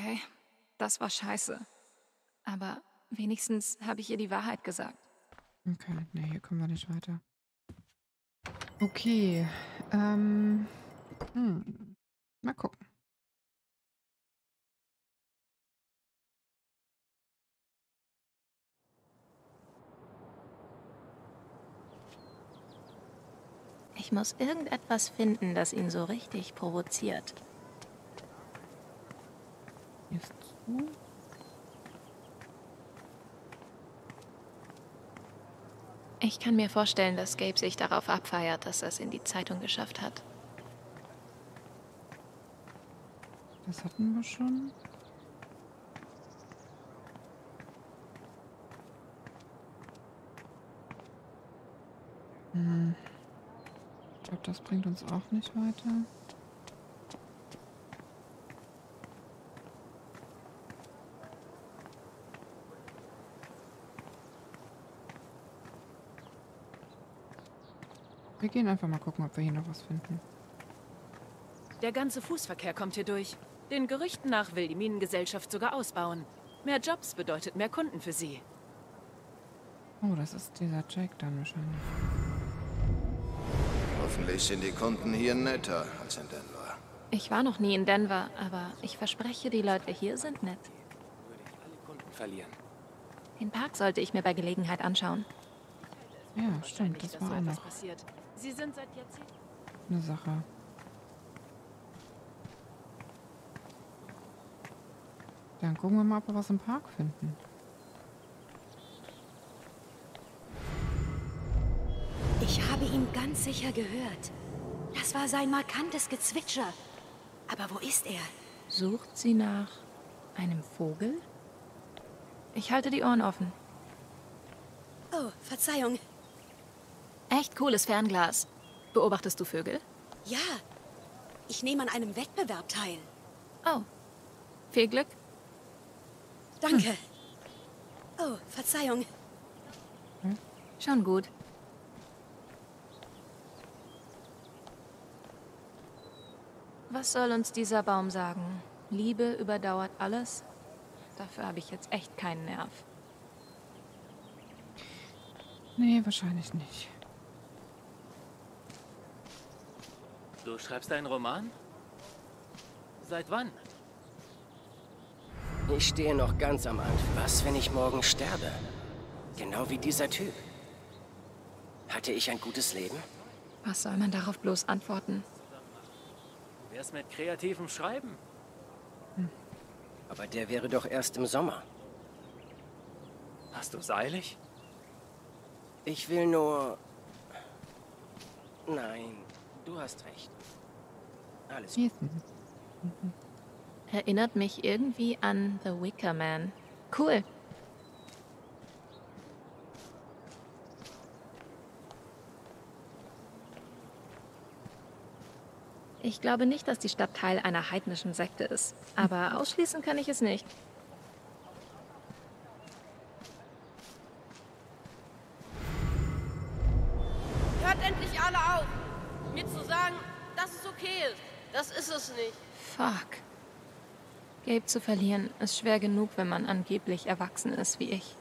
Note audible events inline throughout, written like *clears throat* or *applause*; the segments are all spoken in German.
Okay, das war scheiße. Aber wenigstens habe ich ihr die Wahrheit gesagt. Okay, ne, hier kommen wir nicht weiter. Okay, ähm, hm, mal gucken. Ich muss irgendetwas finden, das ihn so richtig provoziert. Hier zu. Ich kann mir vorstellen, dass Gabe sich darauf abfeiert, dass er es in die Zeitung geschafft hat. Das hatten wir schon. Hm. Ich glaube, das bringt uns auch nicht weiter. Wir gehen einfach mal gucken, ob wir hier noch was finden. Der ganze Fußverkehr kommt hier durch. Den Gerüchten nach will die Minengesellschaft sogar ausbauen. Mehr Jobs bedeutet mehr Kunden für sie. Oh, das ist dieser Jake dann wahrscheinlich. Hoffentlich sind die Kunden hier netter als in Denver. Ich war noch nie in Denver, aber ich verspreche, die Leute hier sind nett. Würde ich alle Kunden verlieren. Den Park sollte ich mir bei Gelegenheit anschauen. Ja, stimmt, das war auch noch passiert. Sie sind seit Jahrzehnten. eine Sache. Dann gucken wir mal, ob wir was im Park finden. Ich habe ihn ganz sicher gehört. Das war sein markantes Gezwitscher. Aber wo ist er? Sucht sie nach einem Vogel? Ich halte die Ohren offen. Oh, Verzeihung. Echt cooles Fernglas. Beobachtest du Vögel? Ja, ich nehme an einem Wettbewerb teil. Oh. Viel Glück. Danke. Oh, Verzeihung. Schon gut. Was soll uns dieser Baum sagen? Liebe überdauert alles? Dafür habe ich jetzt echt keinen Nerv. Nee, wahrscheinlich nicht. Du schreibst einen Roman? Seit wann? Ich stehe noch ganz am Anfang. Was, wenn ich morgen sterbe? Genau wie dieser Typ. Hatte ich ein gutes Leben? Was soll man darauf bloß antworten? Wär's mit kreativem Schreiben? Aber der wäre doch erst im Sommer. Hast du's eilig? Ich will nur... Nein, du hast recht. Alles gut. Erinnert mich irgendwie an The Wicker Man. Cool. Ich glaube nicht, dass die Stadt Teil einer heidnischen Sekte ist. Aber ausschließen kann ich es nicht. Gabe zu verlieren ist schwer genug, wenn man angeblich erwachsen ist wie ich.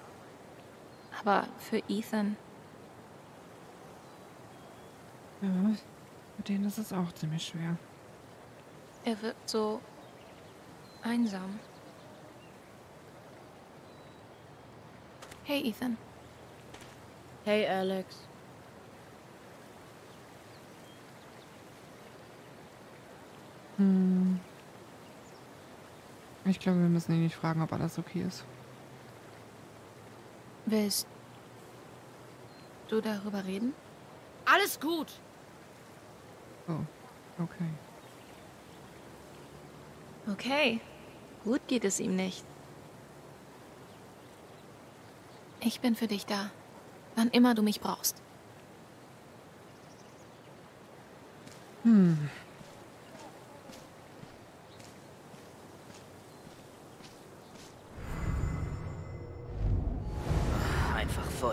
Aber für Ethan, Ja, mit denen ist es auch ziemlich schwer. er wirkt so einsam. Hey Ethan, Hey, Alex. Hm. Ich glaube, wir müssen ihn nicht fragen, ob alles okay ist. willst du darüber reden? Alles gut. Oh, okay. Okay, gut geht es ihm nicht. Ich bin für dich da, wann immer du mich brauchst. Hm.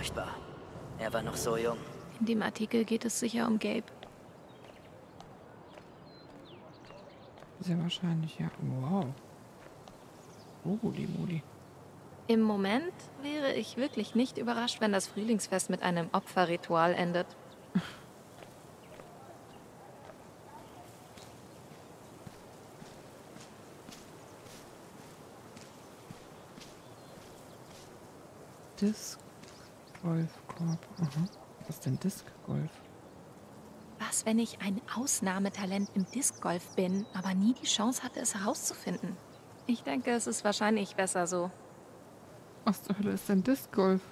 Furchtbar. Er war noch so jung. In dem Artikel geht es sicher um Gabe. Sehr wahrscheinlich, ja. Wow. Holy moly. Im Moment wäre ich wirklich nicht überrascht, wenn das Frühlingsfest mit einem Opferritual endet. *laughs* Disc Golf Corp. Aha. Was ist denn Disc Golf? Was, wenn ich ein Ausnahmetalent im Discgolf bin, aber nie die Chance hatte, es herauszufinden? Ich denke, es ist wahrscheinlich besser so. Was zur Hölle ist denn Disc Golf?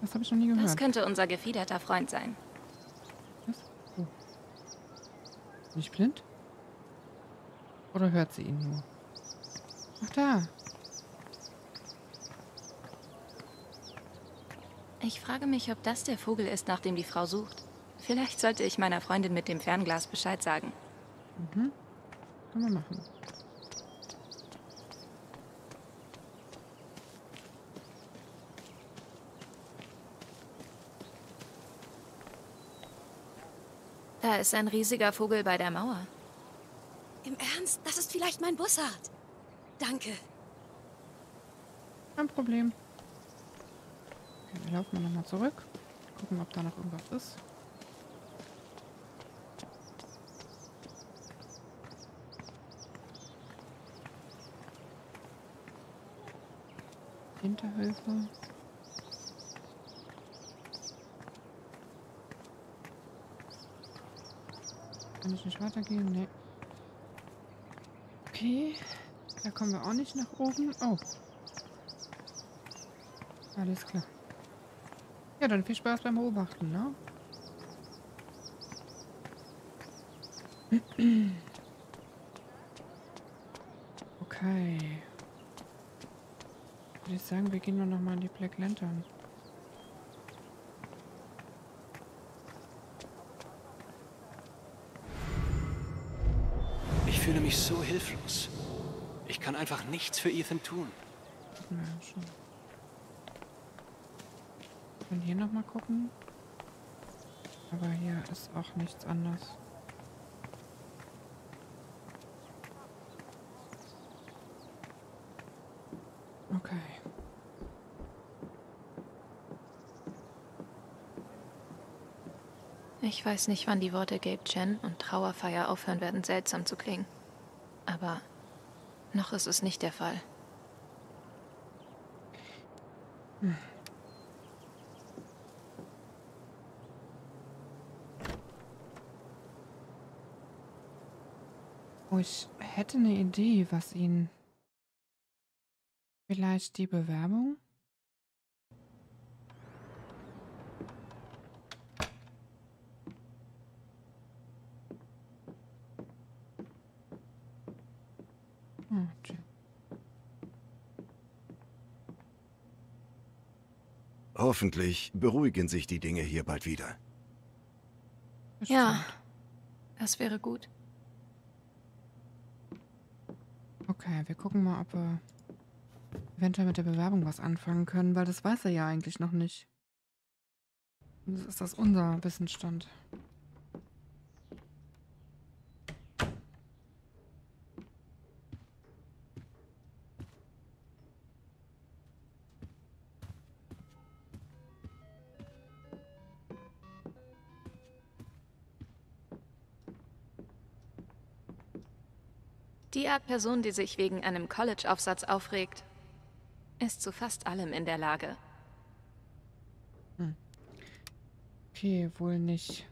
Das habe ich noch nie gehört. Das könnte unser gefiederter Freund sein. Was? Oh. Bin ich blind? Oder hört sie ihn nur? Ach da. Ich frage mich, ob das der Vogel ist, nach dem die Frau sucht. Vielleicht sollte ich meiner Freundin mit dem Fernglas Bescheid sagen. Mhm. Können wir machen. Da ist ein riesiger Vogel bei der Mauer. Im Ernst? Das ist vielleicht mein Bussard. Danke. Kein Problem. Okay, wir laufen nochmal zurück. Gucken, ob da noch irgendwas ist. Hinterhöfe. Kann ich nicht weitergehen? Nee. Okay. Da kommen wir auch nicht nach oben. Oh. Alles klar. Ja, dann viel Spaß beim Beobachten, ne? Okay. Würde ich sagen, wir gehen nur noch mal in die Black Lantern. Ich fühle mich so hilflos. Ich kann einfach nichts für Ethan tun. Ja schon. Können hier noch mal gucken. Aber hier ist auch nichts anderes. Okay. Ich weiß nicht, wann die Worte Gabe Chen und Trauerfeier aufhören werden, seltsam zu klingen. Aber noch ist es nicht der Fall. Oh, ich hätte eine Idee, was ihn... Vielleicht die Bewerbung? Tschö. Hoffentlich beruhigen sich die Dinge hier bald wieder. Ja, das wäre gut. Okay, wir gucken mal, ob wir eventuell mit der Bewerbung was anfangen können, weil das weiß er ja eigentlich noch nicht. Das ist das unser Wissensstand. Die Art Person, die sich wegen einem College-Aufsatz aufregt, ist zu fast allem in der Lage. Okay, wohl nicht.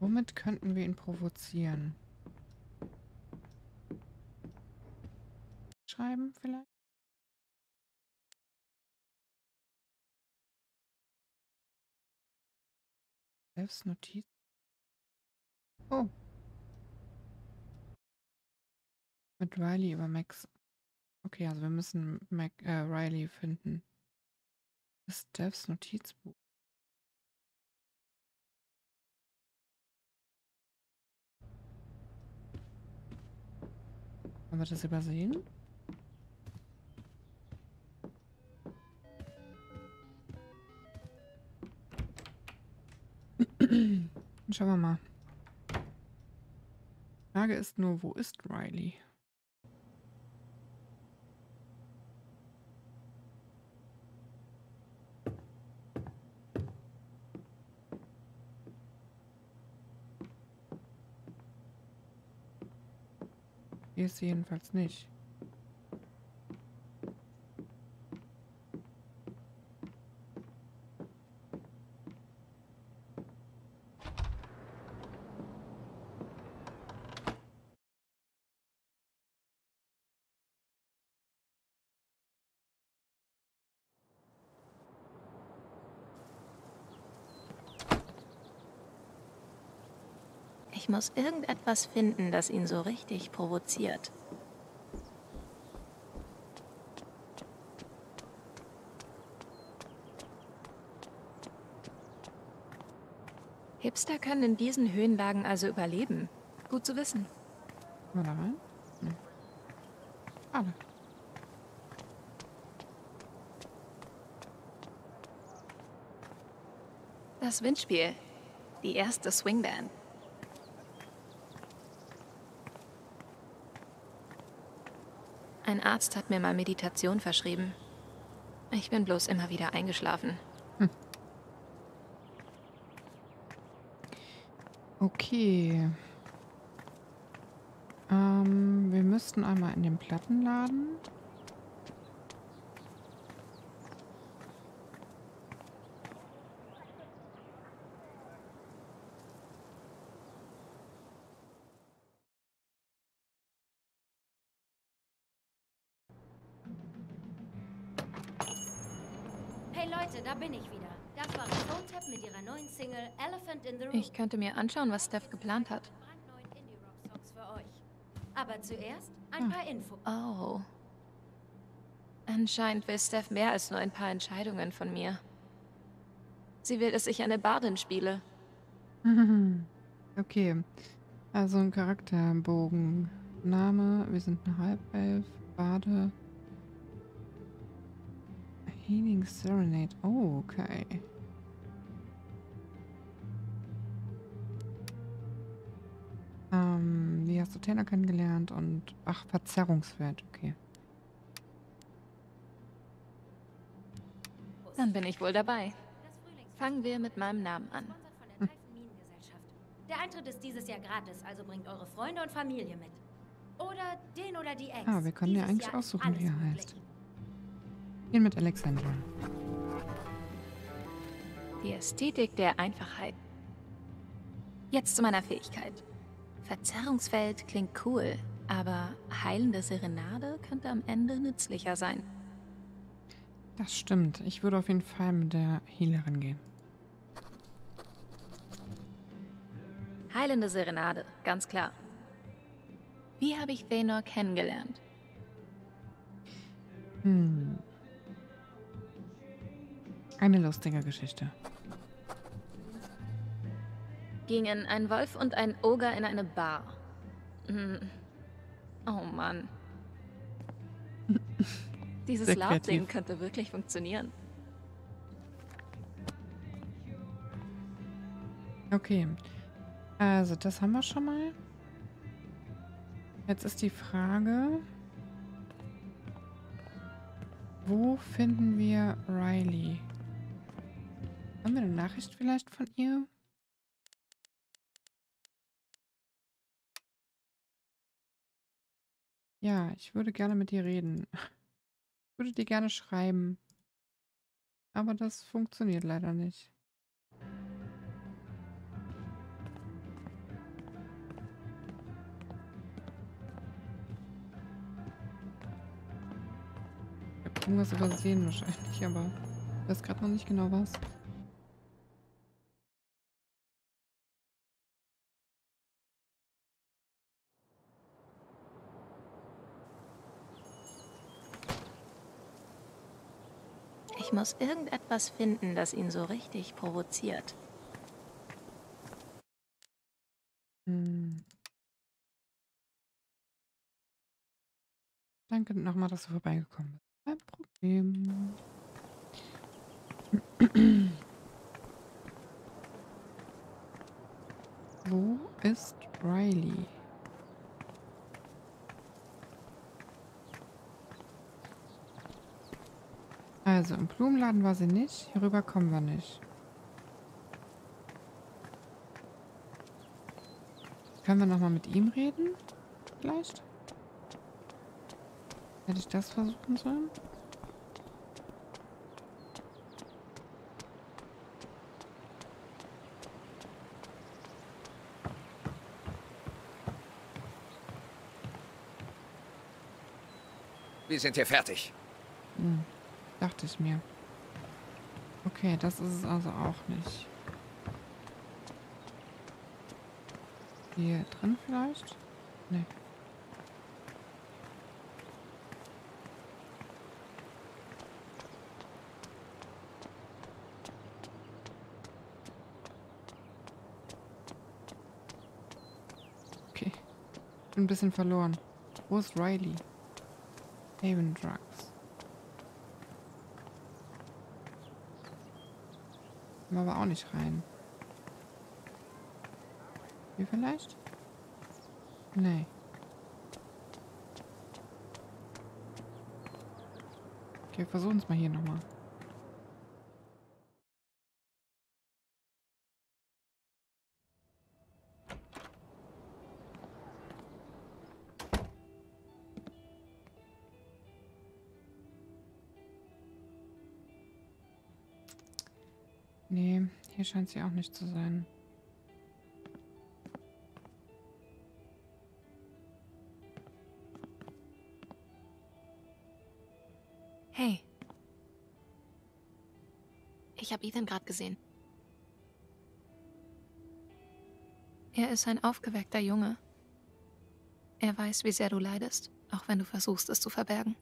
Womit könnten wir ihn provozieren? Schreiben vielleicht? Selbstnotiz? Oh. Mit Riley über Max. Okay, also wir müssen Mac, äh, Riley finden. Das Devs Notizbuch. Haben wir das übersehen? *clears throat* Schauen wir mal. Frage ist nur, wo ist Riley? Hier ist sie jedenfalls nicht. Ich muss irgendetwas finden, das ihn so richtig provoziert. Hipster können in diesen Höhenlagen also überleben. Gut zu wissen. Mal da rein? Nee. Schade. Das Windspiel. Die erste Swingband. Ein Arzt hat mir mal Meditation verschrieben. Ich bin bloß immer wieder eingeschlafen. Okay. Ähm, wir müssten einmal in den Plattenladen. Hey Leute, da bin ich wieder. Das war Phone Tap mit ihrer neuen Single Elephant in the Room. Ich könnte mir anschauen, was Steph geplant hat. Aber zuerst ein paar Infos. Oh. Anscheinend will Steph mehr als nur ein paar Entscheidungen von mir. Sie will, dass ich eine Bardin spiele. *laughs* Okay. Also ein Charakterbogen. Name, wir sind eine Halbelf, Bade. Healing Serenade. Oh, okay. Ähm, wie hast du Taylor kennengelernt? Und, ach, Verzerrungswert, okay. Dann bin ich wohl dabei. Fangen wir mit meinem Namen an. von der Eintritt ist dieses Jahr gratis, also bringt eure Freunde und Familie mit. Oder den oder die Ex. Ah, wir können ja eigentlich Jahr aussuchen, wie er möglich. heißt. Gehen mit Alexandra. Die Ästhetik der Einfachheit. Jetzt zu meiner Fähigkeit. Verzerrungsfeld klingt cool, aber heilende Serenade könnte am Ende nützlicher sein. Das stimmt. Ich würde auf jeden Fall mit der Healerin gehen. Heilende Serenade, ganz klar. Wie habe ich Thanor kennengelernt? Hm. Eine lustige Geschichte. Gingen ein Wolf und ein Oger in eine Bar. Hm. Oh Mann. *laughs* Dieses Laubding könnte wirklich funktionieren. Okay. Also, das haben wir schon mal. Jetzt ist die Frage, wo finden wir Riley? Haben wir eine Nachricht vielleicht von ihr? Ja, ich würde gerne mit ihr reden. Ich würde dir gerne schreiben. Aber das funktioniert leider nicht. Ich habe irgendwas übersehen wahrscheinlich, aber ich weiß gerade noch nicht genau was. Muss irgendetwas finden, das ihn so richtig provoziert. Hm. Danke nochmal, dass du vorbeigekommen bist. Kein Problem. *clears throat* Wo ist Riley? Also, im Blumenladen war sie nicht. Hierüber kommen wir nicht. Können wir nochmal mit ihm reden? Vielleicht? Hätte ich das versuchen sollen? Wir sind hier fertig. Hm, dachte ich mir. Okay, das ist es also auch nicht. Hier drin vielleicht? Nee. Okay. Bin ein bisschen verloren. Wo ist Riley? Haven Drugs. Kommen aber auch nicht rein. Hier vielleicht? Nee. Okay, versuchen es mal hier nochmal. Nee, hier scheint sie auch nicht zu sein. Hey. Ich habe Ethan gerade gesehen. Er ist ein aufgeweckter Junge. Er weiß, wie sehr du leidest, auch wenn du versuchst, es zu verbergen.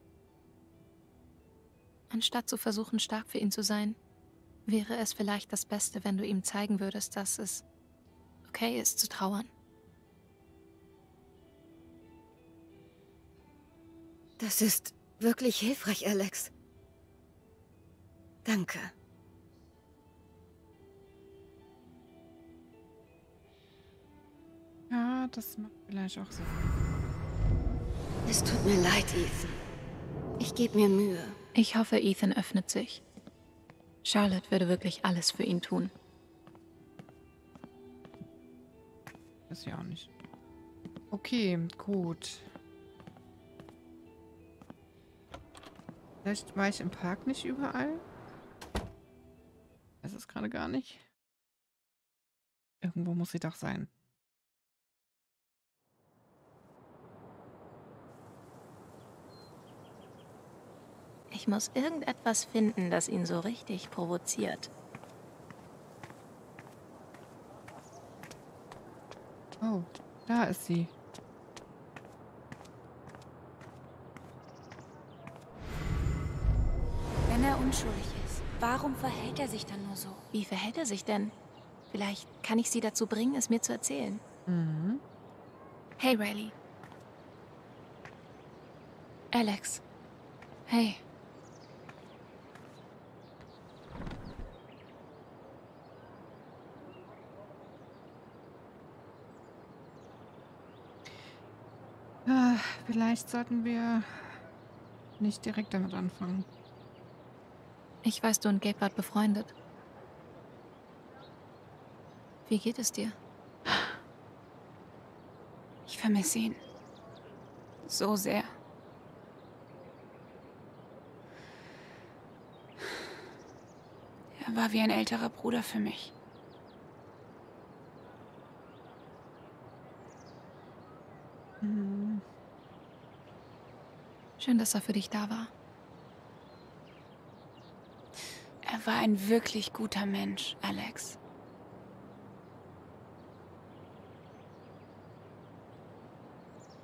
Anstatt zu versuchen, stark für ihn zu sein, wäre es vielleicht das Beste, wenn du ihm zeigen würdest, dass es okay ist zu trauern. Das ist wirklich hilfreich, Alex. Danke. Ja, das macht vielleicht auch Sinn. Es tut mir leid, Ethan. Ich gebe mir Mühe. Ich hoffe, Ethan öffnet sich. Charlotte würde wirklich alles für ihn tun. Ist ja auch nicht. Okay, gut. Vielleicht war ich im Park nicht überall. Es ist gerade gar nicht. Irgendwo muss sie doch sein. Ich muss irgendetwas finden, das ihn so richtig provoziert. Oh, da ist sie. Wenn er unschuldig ist, warum verhält er sich dann nur so? Wie verhält er sich denn? Vielleicht kann ich sie dazu bringen, es mir zu erzählen. Mhm. Hey, Riley. Alex. Hey. Ah, vielleicht sollten wir nicht direkt damit anfangen. Ich weiß, du und Gabe wart befreundet. Wie geht es dir? Ich vermisse ihn. So sehr. Er war wie ein älterer Bruder für mich. Schön, dass er für dich da war. Er war ein wirklich guter Mensch, Alex.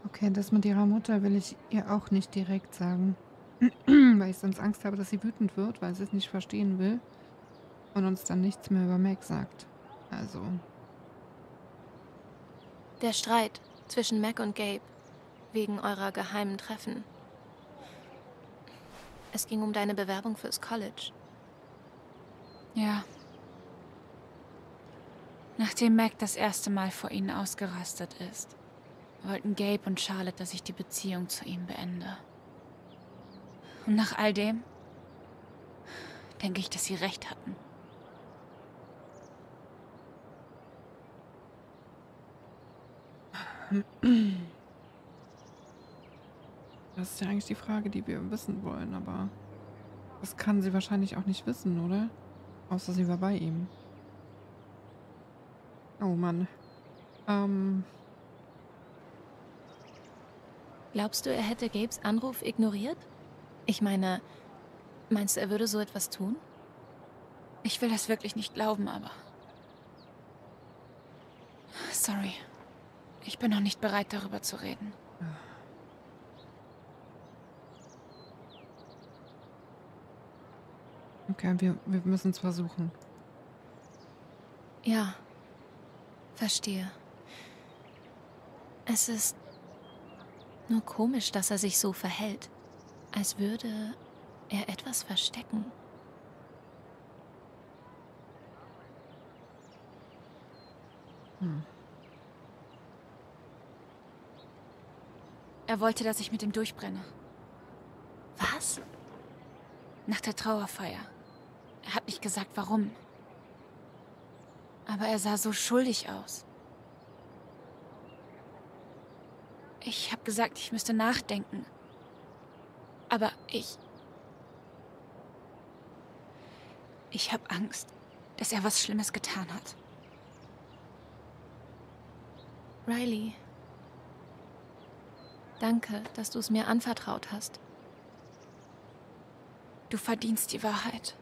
Okay, das mit ihrer Mutter will ich ihr auch nicht direkt sagen. *clears throat* weil ich sonst Angst habe, dass sie wütend wird, weil sie es nicht verstehen will. Und uns dann nichts mehr über Meg sagt. Also. Der Streit zwischen Mac und Gabe wegen eurer geheimen Treffen. Es ging um deine Bewerbung fürs College. Ja. Nachdem Mac das erste Mal vor ihnen ausgerastet ist, wollten Gabe und Charlotte, dass ich die Beziehung zu ihm beende. Und nach all dem denke ich, dass sie recht hatten. Das ist ja eigentlich die Frage, die wir wissen wollen, aber das kann sie wahrscheinlich auch nicht wissen, oder? Außer sie war bei ihm. Oh Mann. Ähm. Glaubst du, er hätte Gabes Anruf ignoriert? Ich meine, meinst du, er würde so etwas tun? Ich will das wirklich nicht glauben, aber... Sorry. Ich bin noch nicht bereit, darüber zu reden. Okay, wir, wir müssen es versuchen. Ja, verstehe. Es ist nur komisch, dass er sich so verhält, als würde er etwas verstecken. Hm. Er wollte, dass ich mit ihm durchbrenne. Was? Nach der Trauerfeier. Er hat nicht gesagt, warum. Aber er sah so schuldig aus. Ich habe gesagt, ich müsste nachdenken. Aber ich... Ich habe Angst, dass er was Schlimmes getan hat. Riley. Danke, dass du es mir anvertraut hast. Du verdienst die Wahrheit.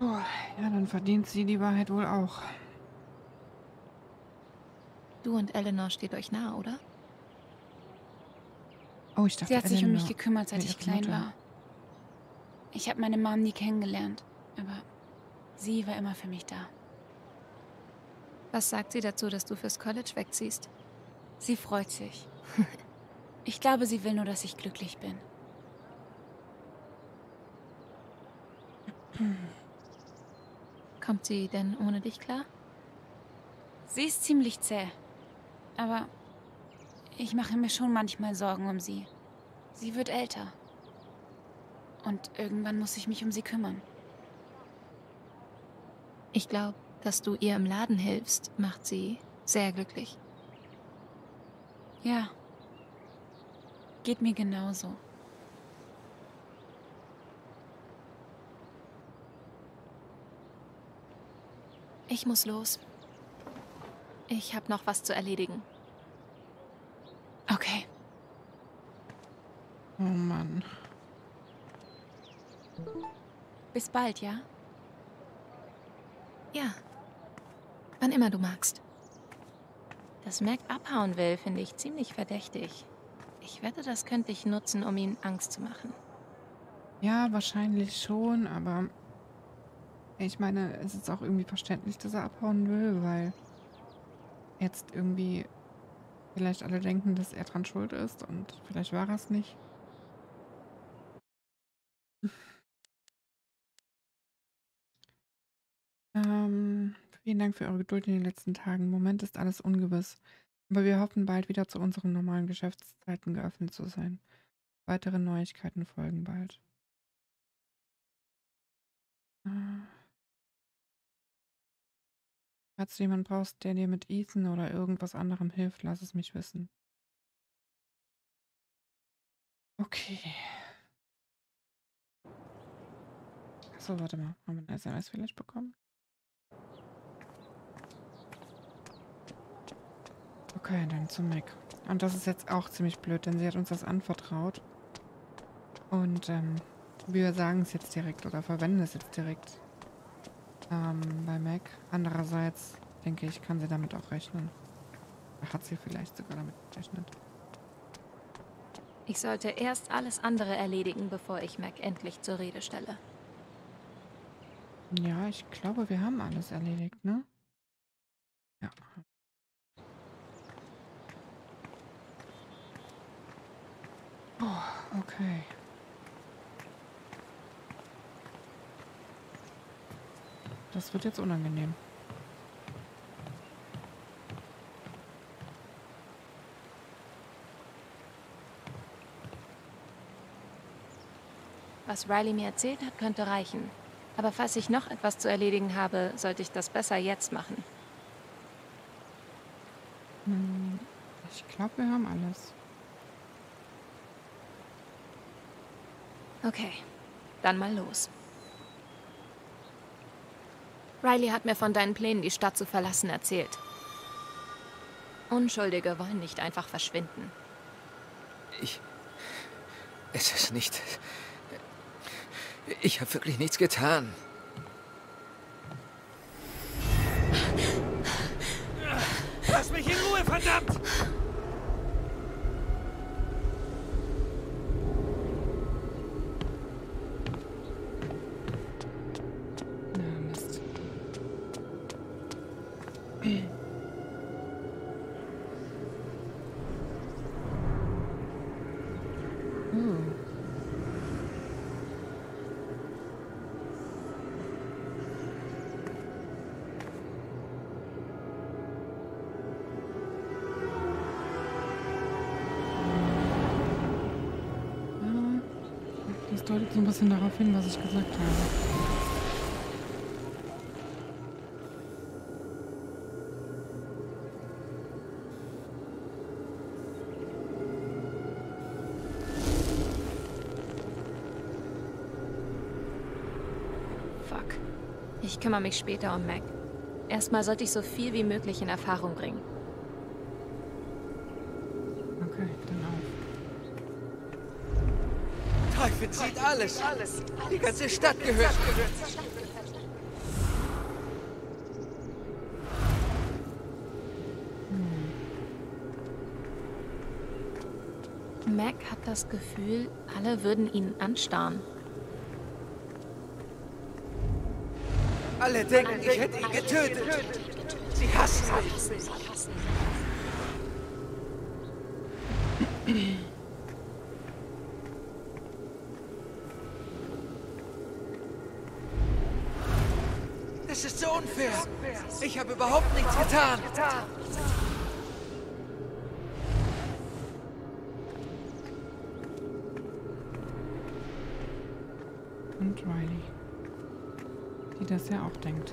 Oh, ja, dann verdient sie die Wahrheit wohl auch. Du und Eleanor steht euch nah, oder? Oh, ich dachte, Sie hat sich um mich Eleanor gekümmert, seit ich klein Mutter. war. Ich habe meine Mom nie kennengelernt, aber sie war immer für mich da. Was sagt sie dazu, dass du fürs College wegziehst? Sie freut sich. *laughs* Ich glaube, sie will nur, dass ich glücklich bin. Kommt sie denn ohne dich klar? Sie ist ziemlich zäh. Aber ich mache mir schon manchmal Sorgen um sie. Sie wird älter. Und irgendwann muss ich mich um sie kümmern. Ich glaube, dass du ihr im Laden hilfst, macht sie sehr glücklich. Ja. Geht mir genauso. Ich muss los. Ich habe noch was zu erledigen. Okay. Oh Mann. Bis bald, ja? Ja. Wann immer du magst. Dass Mac abhauen will, finde ich ziemlich verdächtig. Ich wette, das könnte ich nutzen, um ihm Angst zu machen. Ja, wahrscheinlich schon, aber ich meine, es ist auch irgendwie verständlich, dass er abhauen will, weil jetzt irgendwie vielleicht alle denken, dass er dran schuld ist und vielleicht war er es nicht. Ähm, vielen Dank für eure Geduld in den letzten Tagen. Im Moment ist alles ungewiss, aber wir hoffen bald wieder zu unseren normalen Geschäftszeiten geöffnet zu sein. Weitere Neuigkeiten folgen bald. Äh. Falls du jemanden brauchst, der dir mit Ethan oder irgendwas anderem hilft, lass es mich wissen. Okay. Achso, warte mal. Haben wir eine SMS vielleicht bekommen? Okay, dann zum Mac. Und das ist jetzt auch ziemlich blöd, denn sie hat uns das anvertraut. Und ähm, wir sagen es jetzt direkt oder verwenden es jetzt direkt ähm, bei Mac. Andererseits denke ich, kann sie damit auch rechnen. Hat sie vielleicht sogar damit gerechnet. Ich sollte erst alles andere erledigen, bevor ich Mac endlich zur Rede stelle. Ja, ich glaube, wir haben alles erledigt, ne? wird jetzt unangenehm. Was Riley mir erzählt hat, könnte reichen. Aber falls ich noch etwas zu erledigen habe, sollte ich das besser jetzt machen. Hm, ich glaube, wir haben alles. Okay, dann mal los. Riley hat mir von deinen Plänen, die Stadt zu verlassen, erzählt. Unschuldige wollen nicht einfach verschwinden. Ich. Es ist nicht. Ich habe wirklich nichts getan. Lass mich in Ruhe, verdammt! Na, Mist. Oh. Ja, Das deutet so ein bisschen darauf hin, was ich gesagt habe. Kümmere mich später um Mac. Erstmal sollte ich so viel wie möglich in Erfahrung bringen. Okay, dann auf. Teufel sieht alles. Die ganze Stadt gehört. Mac hat das Gefühl, alle würden ihn anstarren. Alle denken, ich hätte ihn getötet. Sie hassen mich. Das ist so unfair. Ich habe überhaupt nichts getan. Und Riley. Das ja auch denkt.